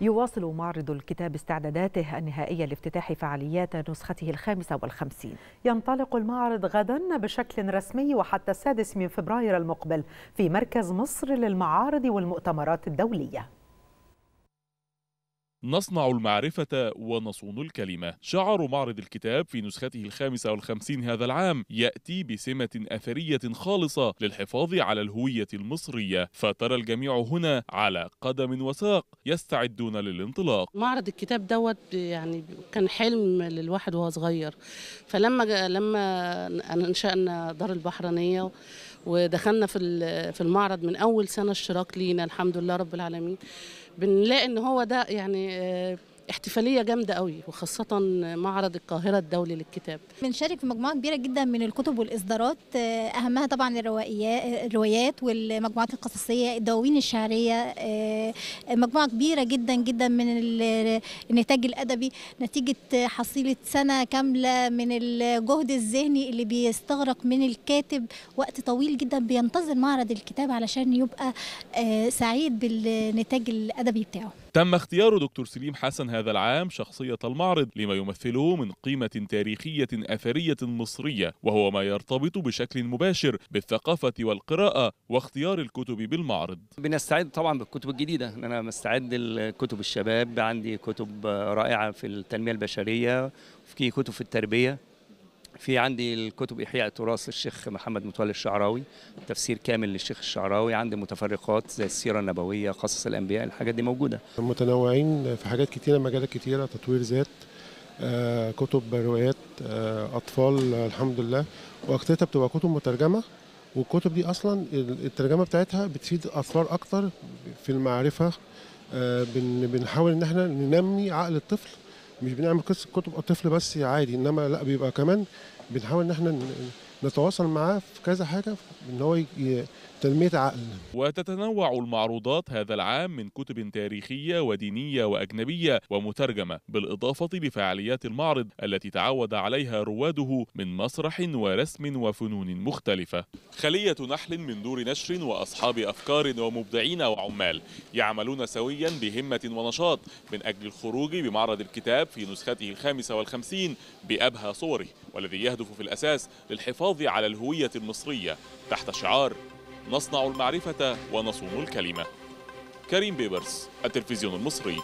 يواصل معرض الكتاب استعداداته النهائية لافتتاح فعاليات نسخته الخامسة والخمسين. ينطلق المعرض غدا بشكل رسمي وحتى السادس من فبراير المقبل في مركز مصر للمعارض والمؤتمرات الدولية. نصنع المعرفة ونصون الكلمة. شعار معرض الكتاب في نسخته الخامسة والخمسين هذا العام يأتي بسمة أثرية خالصة للحفاظ على الهوية المصرية. فترى الجميع هنا على قدم وساق يستعدون للانطلاق. معرض الكتاب دوت يعني كان حلم للواحد وهو صغير. فلما لما أنشأنا دار البحرانية ودخلنا في في المعرض من أول سنة اشتراك لينا الحمد لله رب العالمين. بنلاقي إن هو ده يعني احتفالية جامدة قوي وخاصة معرض القاهرة الدولي للكتاب. بنشارك في مجموعة كبيرة جدا من الكتب والإصدارات أهمها طبعا الروايات والمجموعات القصصية الدواوين الشعرية مجموعة كبيرة جدا جدا من النتاج الأدبي نتيجة حصيلة سنة كاملة من الجهد الذهني اللي بيستغرق من الكاتب. وقت طويل جدا بينتظر معرض الكتاب علشان يبقى سعيد بالنتاج الأدبي بتاعه. تم اختيار دكتور سليم حسن هذا العام شخصية المعرض لما يمثله من قيمة تاريخية أثرية مصرية وهو ما يرتبط بشكل مباشر بالثقافة والقراءة واختيار الكتب بالمعرض. بنستعد طبعا بالكتب الجديدة. أنا مستعد لكتب الشباب. عندي كتب رائعة في التنمية البشرية في كتب في التربية. في عندي الكتب إحياء التراث للشيخ محمد متولي الشعراوي تفسير كامل للشيخ الشعراوي عندي متفرقات زي السيرة النبوية قصص الأنبياء الحاجات دي موجودة. متنوعين في حاجات كتيرة مجالات كتيرة تطوير ذات آه، كتب روايات آه، أطفال آه، الحمد لله. وأكترتها بتبقى كتب مترجمة والكتب دي أصلا الترجمة بتاعتها بتفيد الأطفال أكتر في المعرفة بنحاول إن إحنا ننمي عقل الطفل مش بنعمل قصة كتب الطفل بس عادي. إنما لا بيبقى كمان بنحاول إن إحنا نتواصل معاه في كذا حاجة إن هو تنمية عقل وتتنوع المعروضات هذا العام من كتب تاريخية ودينية وأجنبية ومترجمة بالإضافة لفعاليات المعرض التي تعود عليها رواده من مسرح ورسم وفنون مختلفة. خلية نحل من دور نشر وأصحاب أفكار ومبدعين وعمال يعملون سويا بهمة ونشاط من أجل الخروج بمعرض الكتاب في نسخته الخامسة والخمسين بأبهى صوره والذي يهدف في الأساس للحفاظ على الهوية المصرية تحت شعار نصنع المعرفة ونصون الكلمة. كريم بيبرس التلفزيون المصري.